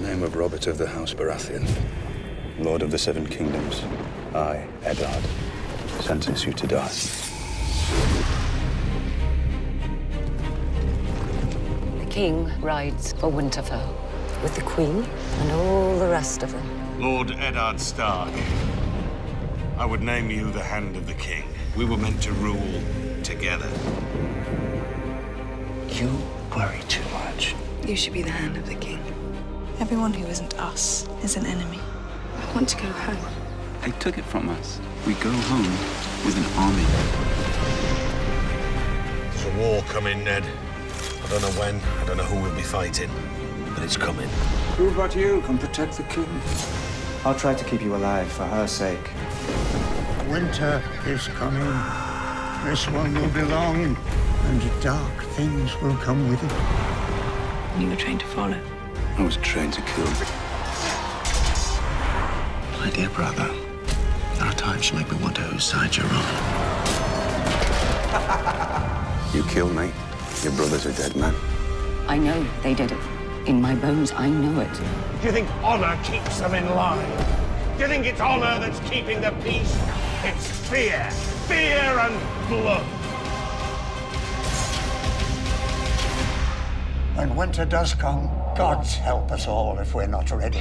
the name of Robert of the House Baratheon, Lord of the Seven Kingdoms, I, Eddard, sentence you to die. The king rides for Winterfell with the queen and all the rest of them. Lord Eddard Stark, I would name you the Hand of the King. We were meant to rule together. You worry too much. You should be the hand of the king. Everyone who isn't us is an enemy. I want to go home. They took it from us. We go home with an army. There's a war coming, Ned. I don't know when, I don't know who we'll be fighting, but it's coming. Who but you can protect the king? I'll try to keep you alive for her sake. Winter is coming. This one will be long, and dark things will come with it. You were trained to follow. I was trained to kill. My dear brother, there are times you make me wonder whose side you're on. You killed me. Your brother's a dead man. I know they did it. In my bones, I know it. Do you think honor keeps them in line? Do you think it's honor that's keeping the peace? It's fear. Fear and blood. When winter does come, gods help us all if we're not ready.